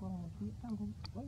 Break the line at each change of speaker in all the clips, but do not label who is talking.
光秃秃，光秃秃。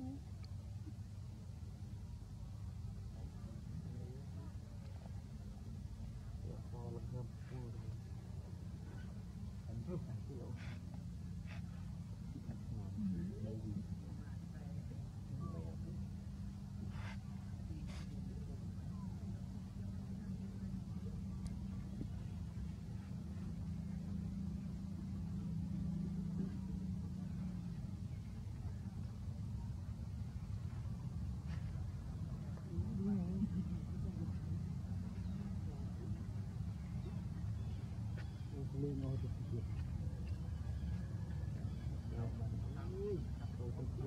លឿនអស់ទៅទៀតអើយទៅទៅ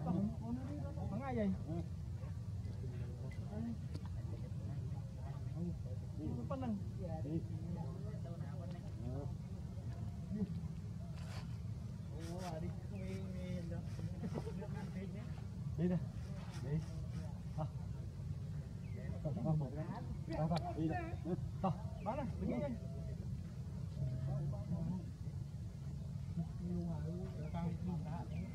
hay vậy Hãy ừ. subscribe đi nè đi thôi đi một cái thôi thôi đi đi, ừ. thôi bán nè đi yên đi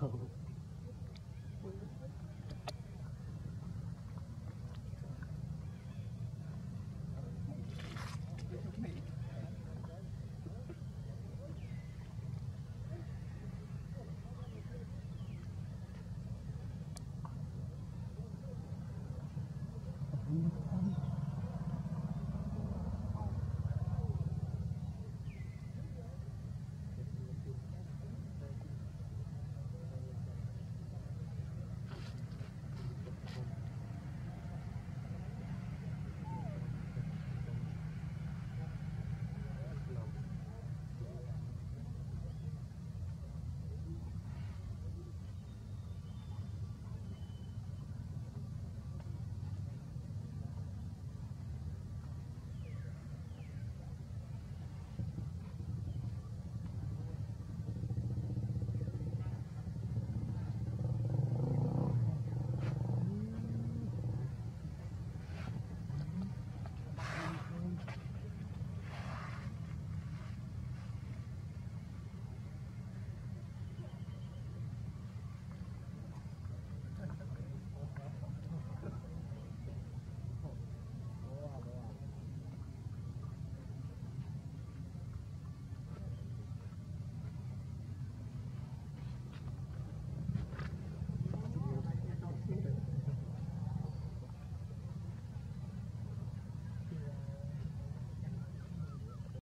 No.